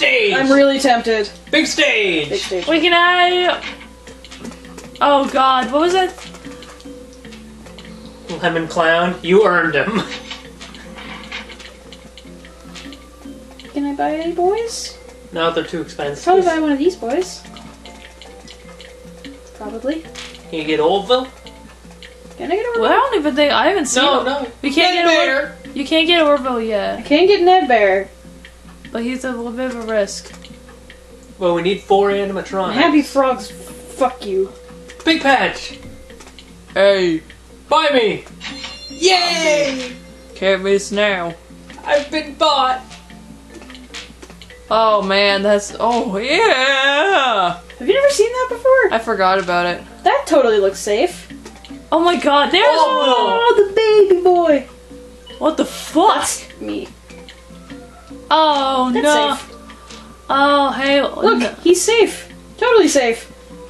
stage. I'm really tempted. big stage. Big stage. Wait, can I? Oh God, what was that? Lemon clown, you earned him. Can I buy any boys? No, they're too expensive. Probably buy one of these boys. Probably. Can you get Orville? Can I get a Well, I don't even think I haven't seen. No, him. no. We can't Ned get a Bear. You can't get Orville I yet, can't get Ned Bear. But he's a little bit of a risk. Well, we need four animatronics. Happy Frogs, fuck you. Pigpatch, Hey, buy me. Yay! can't miss now. I've been bought. Oh man, that's oh yeah. Have you never seen that before? I forgot about it. That totally looks safe. Oh my God, there's Oh, Oh, the baby boy. what the fuck? That's me. Oh That's no. safe. Oh hey, Look, no. he's safe. Totally safe.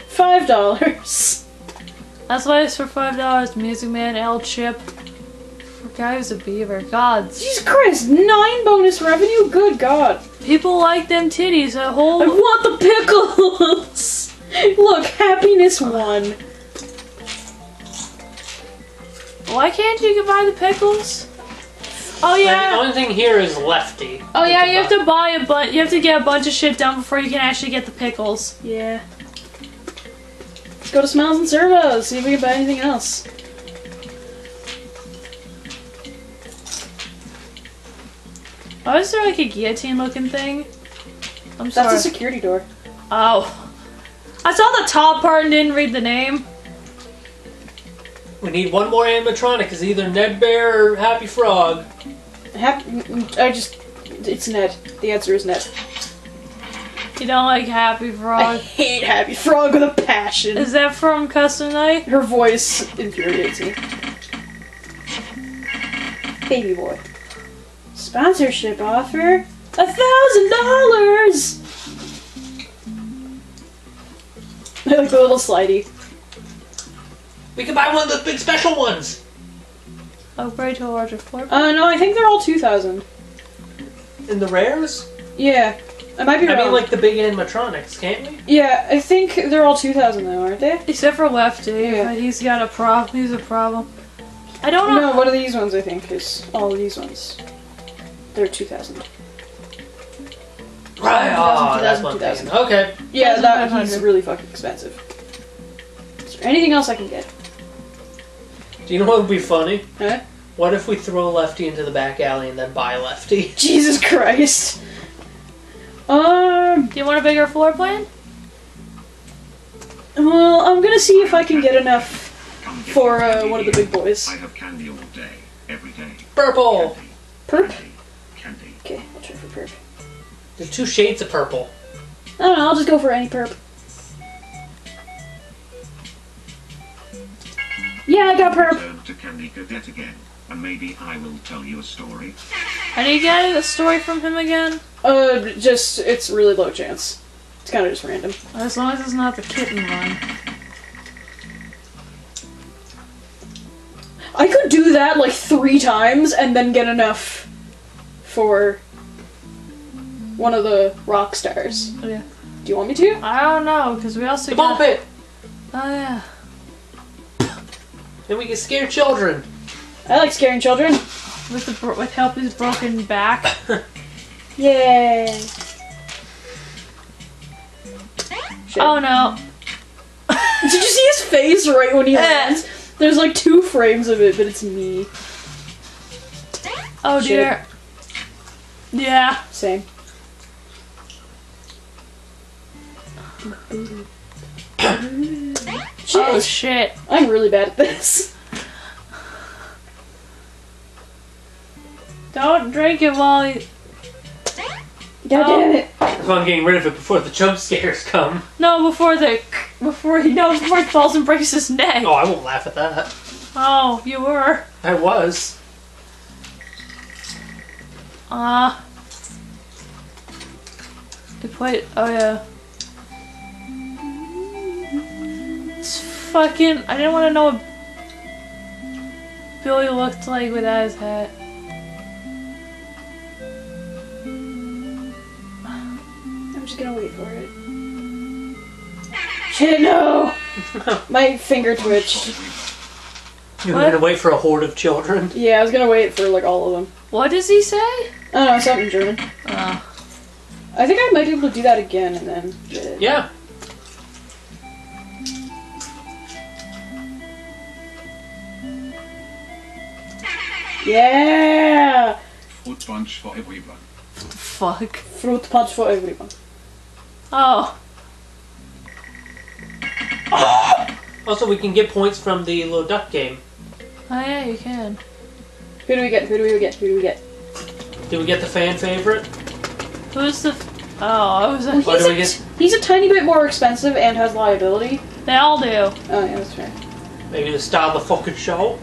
Five dollars. that's why it's for five dollars. Music Man, El Chip. For guy who's a beaver. God, Jesus Christ, nine bonus revenue? Good God. people like them titties. A whole I want the pickles! Look, happiness won. Why can't you buy the pickles? Oh yeah. The only thing here is Lefty. Oh yeah, you have to buy a bunch. You have to get a bunch of shit done before you can actually get the pickles. Yeah. Let's go to Smiles and Servos, see if we can buy anything else. Why is there like a guillotine looking thing? I'm That's a security door. oh. I saw the top part and didn't read the name. We need one more animatronic. It's either Ned Bear or Happy Frog. Hap- I just. It's Ned. The answer is Ned. You don't like Happy Frog? I hate Happy Frog with a passion. Is that from Custom Night? Her voice infuriates me. Baby boy. Sponsorship offer? A thousand dollars! I like the little slidey. We can buy one of the big special ones. Upgrade to a larger floor. Uh, no, I think they're all 2,000. In the rares? Yeah. I might be I wrong. mean, like the big animatronics, can't we? yeah, I think they're all 2,000 though, aren't they? Except for Lefty, Yeah. but he's got a problem. He's a problem. I don't know. No, one of these ones I think is all these ones. They're 2,000. Right. 2000, Oh, that's 2000, what I'm 2000. thinking. Okay. Yeah, that 1,500. he's really fucking expensive. Is there anything else I can get? Do you know what would be funny? Huh? What if we throw Lefty into the back alley and then buy Lefty? Jesus Christ. Um, Do you want a bigger floor plan? well, I'm gonna see if I can get enough for uh, one of the big boys. I have candy all day, every day. Purple. Perp? Candy. Candy. Okay, I'll try for perp. There's two shades of purple. I don't know, I'll just go for any perp. Yeah, I got perp. Turn to Candy Cadet again, and maybe I will tell you a story. How do you get a story from him again? Uh, just, it's really low chance. It's kind of just random. As long as it's not the kitten one. I could do that like three times and then get enough for one of the rock stars. Oh, yeah. Do you want me to? I don't know, because we also The ball got. pit. Oh yeah. Then we can scare children. I like scaring children. With the bro- with help his broken back. Yay! Shit. Oh no. Did you see his face right when he Eh. lands? There's like two frames of it, but it's me. Oh Shit. dear. Yeah. Same. Shit. Oh shit. I'm really bad at this. Don't drink it while you. God Oh. damn it. That's why I'm getting rid of it before the jump scares come. No, before the. Before he no, before he falls and breaks his neck. Oh, I won't laugh at that. Oh, you were. I was. Ah. They played. Oh yeah. Fucking. I didn't want to know what Billy looked like without his hat. I'm just gonna wait for it. Shit, no! My finger twitched. You were What? gonna wait for a horde of children. Yeah, I was gonna wait for like all of them. What does he say? I don't know, something German. Oh. I think I might be able to do that again and then get it. Yeah. Yeah! Fruit punch for everyone. Fuck. Fruit punch for everyone. Oh. oh also, we can get points from the little duck game. Oh yeah, you can. Who do we get? Who do we get? Who do we get? Do we get the fan favorite? Who's the? F- oh, I was. Well, he's, a, get? he's a tiny bit more expensive and has liability. They all do. Oh yeah, that's fair. Maybe the style of the fucking show?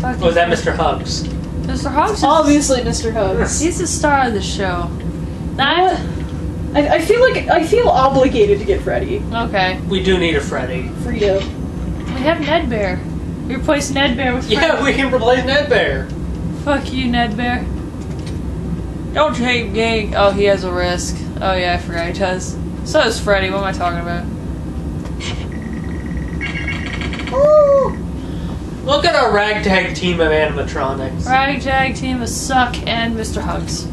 Fuck. Or was that Mr. Hugs? Mr. Hugs? Obviously, Mr. Hugs. He's the star of the show. That. I, I feel like I feel obligated to get Freddy. Okay. We do need a Freddy. Frito. We have Ned Bear. We replace Ned Bear with. Yeah, we can replace Ned Bear. Fuck you, Ned Bear. Don't take gang. Oh, he has a risk. Oh yeah, I forgot he does. So does Freddy. What am I talking about? Look at our ragtag team of animatronics. Ragtag team of Suck and Mr. Hugs.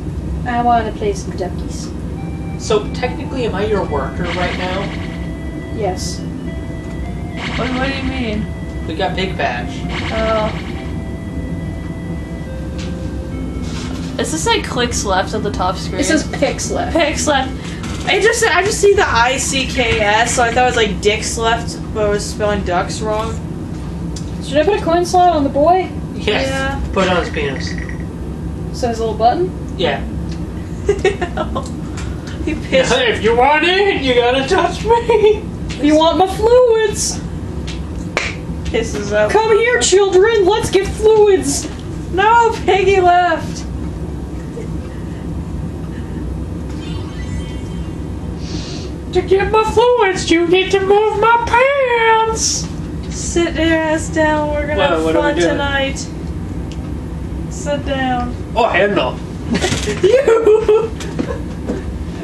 I want to play some duckies. So technically, am I your worker right now? Yes. What, what do you mean? We got Big Bash. Oh. Is this like clicks left at the top screen? It says picks left. picks left. I just I just see the I C K S, so I thought it was like dicks left, but I was spelling ducks wrong. Should I put a coin slot on the boy? Yes. Yeah. Put it on his penis. So his little button. Yeah. he pissed. if you want it, you gotta touch me. You want my fluids, pisses out. come here, children. Let's get fluids. No, Piggy left. To get my fluids, you need to move my pants. Sit your ass down. We're gonna have what are we fun doing? tonight. Sit down. Oh hell no. you.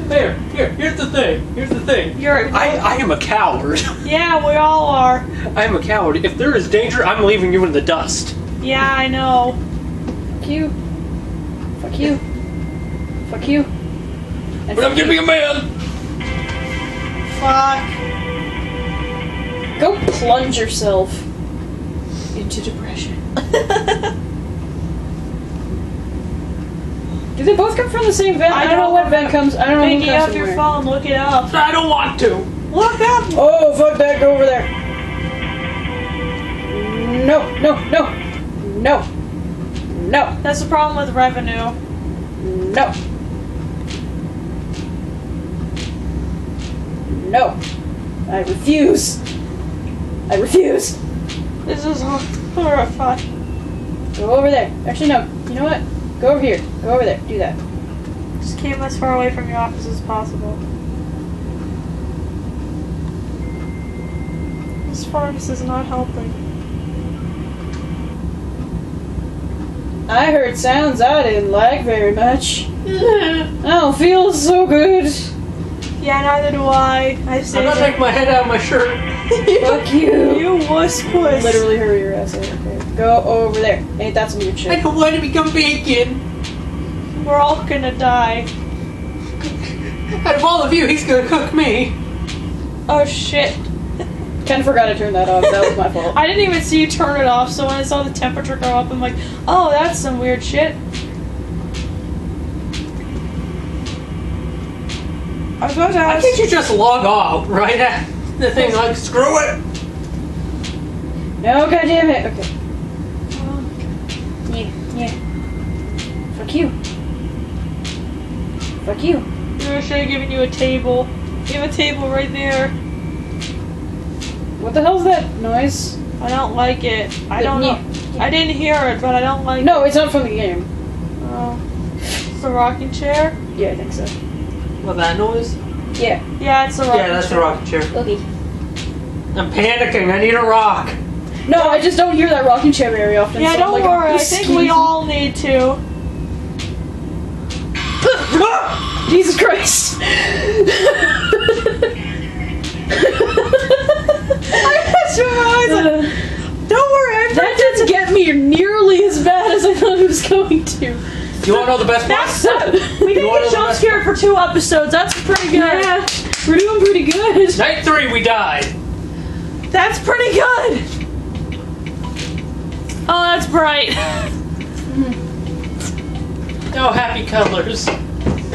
Here, here, here's the thing. Here's the thing. You're. I, I am a coward. yeah, we all are. I am a coward. If there is danger, I'm leaving you in the dust. Yeah, I know. Fuck you. Fuck you. Fuck you. And But I'm gonna be a man. Fuck. Go plunge yourself into depression. Do they both come from the same vent? I I, don't know don't what vent comes. I don't know Piggy, who comes up from your phone. Look it up. I don't want to. Look up. Oh fuck that! Go over there. No, no, no, no, no, That's the problem with revenue. no, no. I refuse. I refuse. This is horrifying. Go over there. Actually, no. You know what? Go over here. Go over there. Do that. Just keep as far away from your office as possible. This furnace is not helping. I heard sounds I didn't like very much. I don't feel so good. Yeah, neither do I. I I'm say not taking my head out of my shirt. Fuck you. You wuss puss. Literally hurry your ass over. Okay. Go over there. Ain't that some weird I don't want to become bacon. We're all gonna die. Out of all of you, he's gonna cook me. Oh shit. Kinda forgot to turn that off. That was my fault. I didn't even see you turn it off, so when I saw the temperature go up, I'm like, oh, that's some weird shit. I was about to Why ask. can't you just log off right at the thing? Like, screw it. No, goddamn it. Okay. Yeah, yeah. Fuck you. Fuck you. I should have given you a table. You have a table right there. What the hell's that noise? I don't like it. I don't know. Yeah. I didn't hear it, but I don't like No, it's not from the game. it. Oh. It's the rocking chair? Yeah, I think so. What that noise? Yeah. Yeah, it's the rocking Yeah, that's the chair. rocking chair. Okay. I'm panicking. I need a rock. No, I just don't hear that rocking chair very often. Yeah, so don't like, worry. I think we all need to. Jesus Christ! Uh, don't worry, I'm That didn't get me nearly as bad as I thought it was going to. You want to know the best part? That's we didn't get know jump scared for two episodes. That's pretty good. Yeah, we're doing pretty good. Night three, we died. That's pretty good. Oh, that's bright. Oh, happy colors.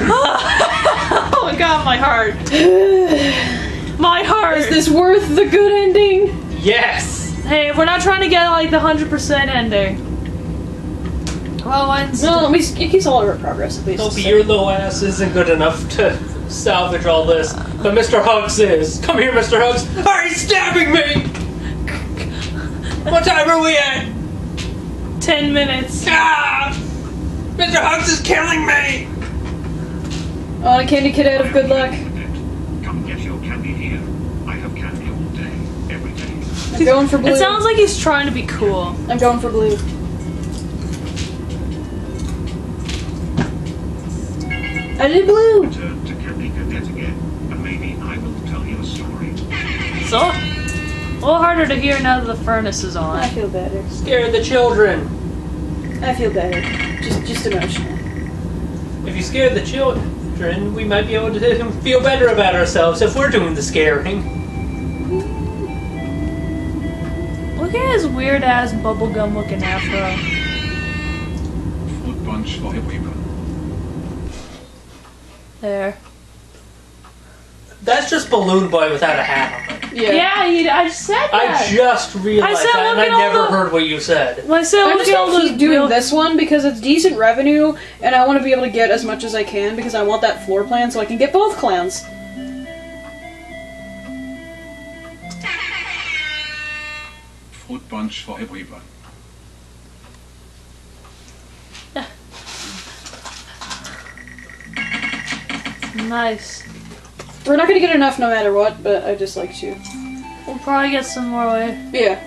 Oh my god, my heart. My heart. Is this worth the good ending? Yes. Hey, we're not trying to get like the hundred percent ending. Well, when's No, we, it keeps all of our progress at least. Sophie, your little ass isn't good enough to salvage all this. But Mr. Hugs is. Come here, Mr. Hugs. Are you stabbing me? What time are we at? ten minutes? Ah! Mr. Hugs is killing me! On a candy kid out of good luck. Come get your candy here. I have candy all day, every day. I'm going for blue. It sounds like he's trying to be cool. I'm going for blue. I did blue. Return to Candy Cadet again, and maybe I will tell you a story. So, a little harder to hear now that the furnace is on. I feel better. Scare the children. I feel better. Just, just emotional. If you scare the children, we might be able to feel better about ourselves if we're doing the scaring. Look at his weird ass bubblegum looking afro. Fruit punch for everyone. There. That's just Balloon Boy without a hat on. Yeah. Yeah, you, I just said that. I just realized I said, that, and I never the- heard what you said. Well, I said, I'm just gonna those keep doing real- this one because it's decent revenue, and I want to be able to get as much as I can because I want that floor plan so I can get both clowns. Fruit punch for everyone. Nice. We're not gonna get enough no matter what, but I just like to. We'll probably get some more later. Yeah.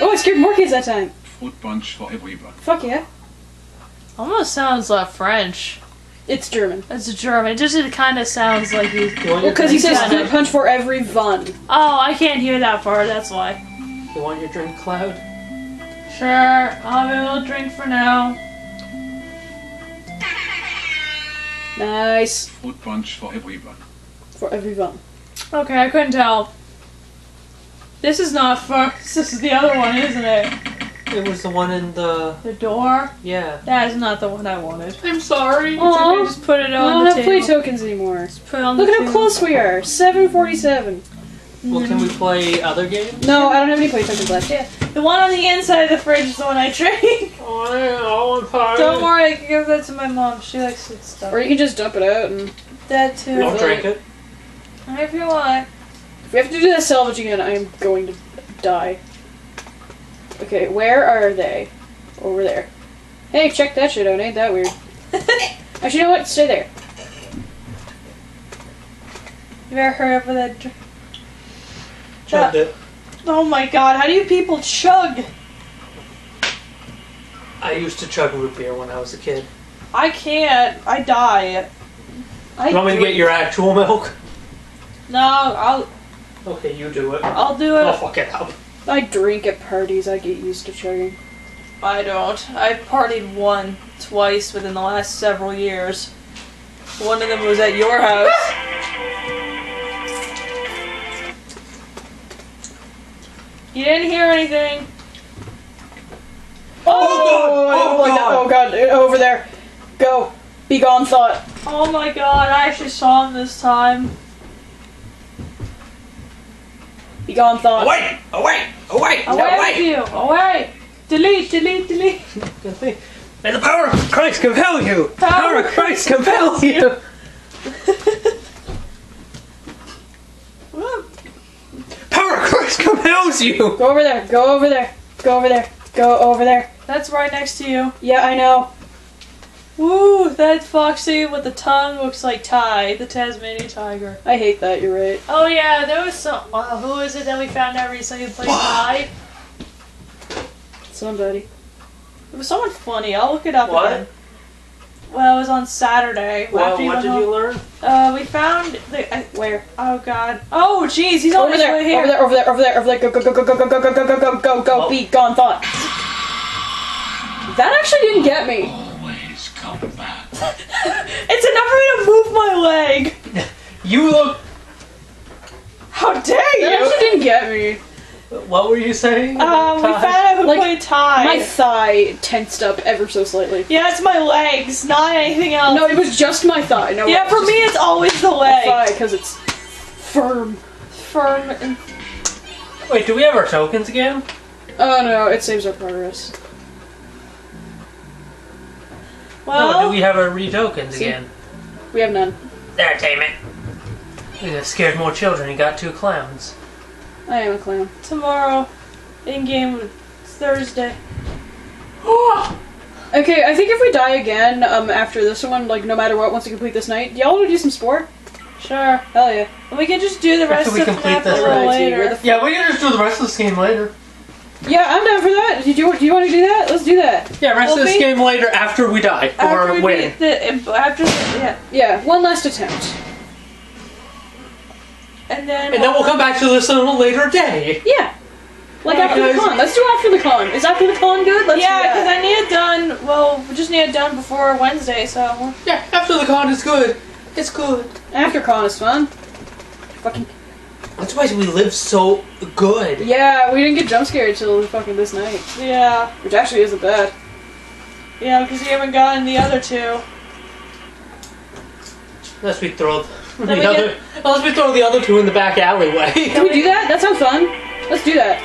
Oh, I scared more kids that time. Fruit punch for everyone. Fuck yeah. Almost sounds like French. It's German. It's German. It just it kind of sounds like he's. You want Well, because oh, he says Yeah. fruit punch for every fun. Oh, I can't hear that part. That's why. You want your drink, Cloud? Sure, I'll have a little drink for now. Nice. Fruit punch for everyone. For every fun. Okay, I couldn't tell. This is not fuck. This is the other one, isn't it? It was the one in the. The door. Yeah. That is not the one I wanted. I'm sorry. It's okay, just put it I on don't the have play tokens anymore. Put it on Look the at how close we are. 747. Well, can we play other games? No, I don't have any play tokens left. Yeah, the one on the inside of the fridge is the one I drank. Oh, I want part. Don't worry, I can give that to my mom. She likes it stuff. Or you can just dump it out and. That too. I'll drink it. If you want. If we have to do that salvage again, I am going to die. Okay, where are they? Over there. Hey, check that shit out. Ain't that weird? Actually, you know what? Stay there. You better hurry up with that. Chugged it. oh my god, how do you people chug? I used to chug root beer when I was a kid. I can't. I die. I You want me to get your actual milk? No, I'll Okay, you do it. I'll do I'll it. fuck it up. I drink at parties. I get used to chugging. I don't. I've partied one, twice within the last several years. One of them was at your house. You didn't hear anything. Oh, I don't Oh, like that. Oh, oh, oh, god. Oh god, over there. Go. Be gone, thought. Oh my god, I actually saw him this time. Be gone, thought. Away! Away! Away! Away with you! Away! Delete, delete, delete. May the power of Christ compel you! Power Power of Christ compel you! Power of Christ you! Go over there. Go over there. Go over there. Go over there. That's right next to you. Yeah, I know. Woo! That foxy with the tongue looks like Ty, the Tasmanian tiger. I hate that. You're right. Oh yeah, there was some. Uh, who is it that we found out recently who played Ty? Somebody. It was someone funny. I'll look it up What? again. Well, it was on Saturday. Well, after what did home. you learn? Uh, we found the. I, Where? oh God. Oh jeez, he's on Over there, way here. over there, over there, over there, over there. Go, go, go, go, go, go, go, go, go, go, go, go, Oh. be gone, thought. That actually didn't get me. Always come back. It's enough for me to move my leg. You look. How dare you? That you? actually didn't get me. What were you saying? Um, we found out who Like, played Ty. My thigh tensed up ever so slightly. yeah, it's my legs, not anything else. No, it was just my thigh. No, yeah, for me, it's always the just leg. thigh because it's firm. Firm and Wait, do we have our tokens again? Oh no, it saves our progress. well. no, do we have our re-tokens See? again? We have none. Entertainment. We got scared more children and got two clowns. I am a clown. tomorrow, in game Thursday. Okay, I think if we die again um, after this one, like no matter what, once we complete this night, y'all want to do some sport? Sure. Hell yeah. We can just do the rest we of complete FNAF a this little night, later. Yeah, we can just do the rest of this game later. Yeah, I'm down for that. Did you do you want to do that? Let's do that. Yeah, rest Well, of this we- game later after we die after or we win. the, after the, yeah, Yeah, one last attempt. And then And then we'll come back to this on a later day. Yeah. Like after the con. Let's do after the con. Is after the con good? Let's yeah, because. I need it done. Well, we just need it done before Wednesday. So Yeah, after the con is good. It's good. After con is fun. Fucking That's why we live so good. yeah, we didn't get jump scared till fucking this night, yeah, which actually isn't bad. yeah, because we haven't gotten the other two. Unless we throw the Then we other, unless we throw the other two in the back alleyway. Can we do that? That sounds fun. Let's do that.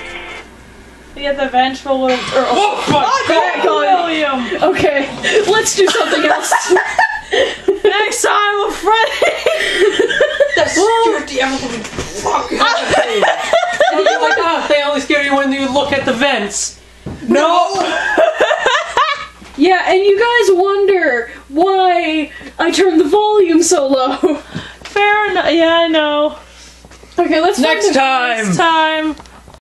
We get the vengeful little. Or, oh my God, god! William. Okay, let's do something else. Next time, with Freddy. That scared the ever living fuck out. And you're like, ah, they only scare you when you look at the vents. No! yeah, and you guys wonder why I turned the volume so low. Fair enough. Yeah, I know. Okay, let's Next time! Next time.